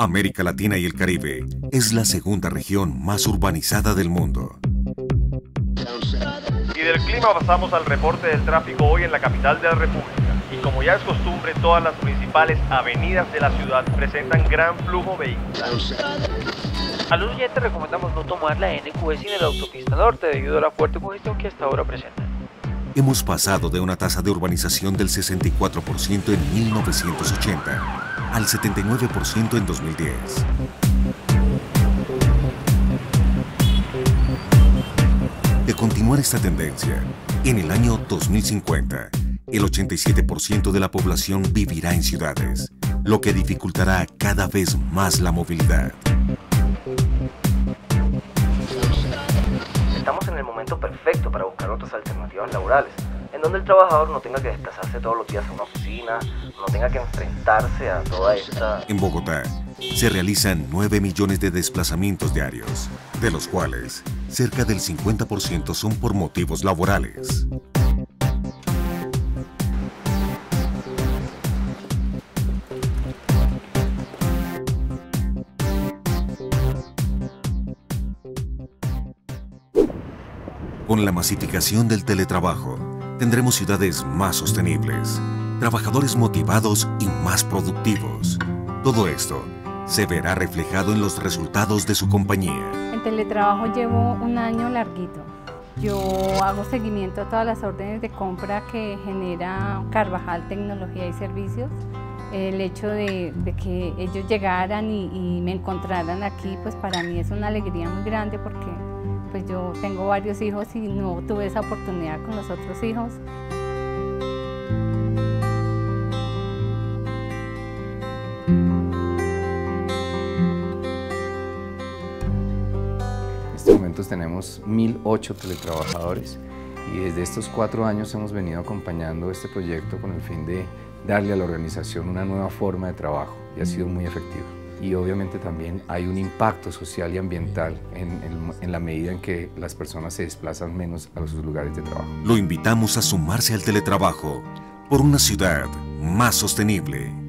América Latina y el Caribe es la segunda región más urbanizada del mundo. Y del clima pasamos al reporte del tráfico hoy en la capital de la República. Y como ya es costumbre, todas las principales avenidas de la ciudad presentan gran flujo vehicular. A los oyentes recomendamos no tomar la NQS en la autopista norte debido a la fuerte congestión que hasta ahora presenta. Hemos pasado de una tasa de urbanización del 64% en 1980 al 79% en 2010. De continuar esta tendencia, en el año 2050, el 87% de la población vivirá en ciudades, lo que dificultará cada vez más la movilidad. Estamos en el momento perfecto para buscar otras alternativas laborales, en donde el trabajador no tenga que desplazarse todos los días a una oficina, no tenga que enfrentarse a toda esta... En Bogotá, se realizan 9 millones de desplazamientos diarios, de los cuales cerca del 50% son por motivos laborales. Con la masificación del teletrabajo, tendremos ciudades más sostenibles, trabajadores motivados y más productivos. Todo esto se verá reflejado en los resultados de su compañía. En teletrabajo llevo un año larguito. Yo hago seguimiento a todas las órdenes de compra que genera Carvajal Tecnología y Servicios. El hecho de, que ellos llegaran y, y me encontraran aquí, pues para mí es una alegría muy grande porque pues yo tengo varios hijos y no tuve esa oportunidad con los otros hijos. En estos momentos tenemos 1.008 teletrabajadores y desde estos cuatro años hemos venido acompañando este proyecto con el fin de darle a la organización una nueva forma de trabajo y ha sido muy efectivo y obviamente también hay un impacto social y ambiental en, en, la medida en que las personas se desplazan menos a sus lugares de trabajo. Lo invitamos a sumarse al teletrabajo por una ciudad más sostenible.